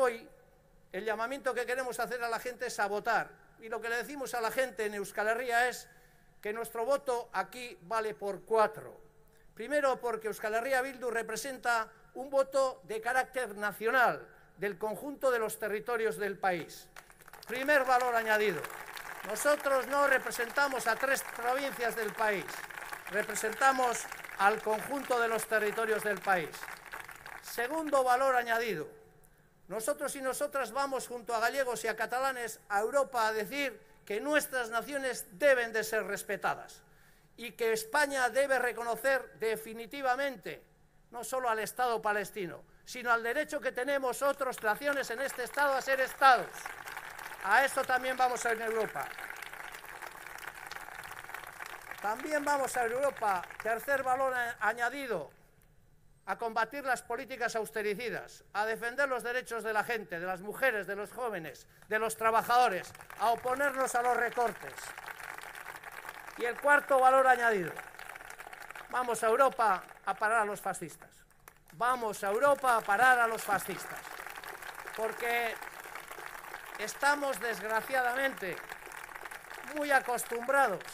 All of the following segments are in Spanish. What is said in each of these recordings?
hoy el llamamiento que queremos hacer a la gente es a votar. Y lo que le decimos a la gente en Euskal Herria es que nuestro voto aquí vale por cuatro. Primero, porque Euskal Herria Bildu representa un voto de carácter nacional del conjunto de los territorios del país. Primer valor añadido. Nosotros no representamos a tres provincias del país, representamos al conjunto de los territorios del país. Segundo valor añadido. Nosotros y nosotras vamos junto a gallegos y a catalanes a Europa a decir que nuestras naciones deben de ser respetadas y que España debe reconocer definitivamente no solo al Estado palestino, sino al derecho que tenemos otras naciones en este Estado a ser Estados. A eso también vamos a en Europa. También vamos a Europa, tercer valor añadido, a combatir las políticas austericidas, a defender los derechos de la gente, de las mujeres, de los jóvenes, de los trabajadores, a oponernos a los recortes. Y el cuarto valor añadido, vamos a Europa a parar a los fascistas. Vamos a Europa a parar a los fascistas. Porque estamos, desgraciadamente, muy acostumbrados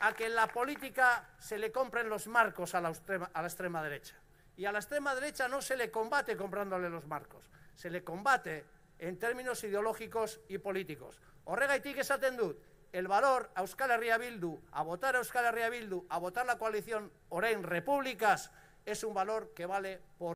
a que en la política se le compren los marcos a la, extrema, a la extrema derecha. Y a la extrema derecha no se le combate comprándole los marcos, se le combate en términos ideológicos y políticos. Horregaitik esaten dut, el valor a Euskal Herria a votar a Euskal Herria a votar la coalición Oren Repúblicas, es un valor que vale por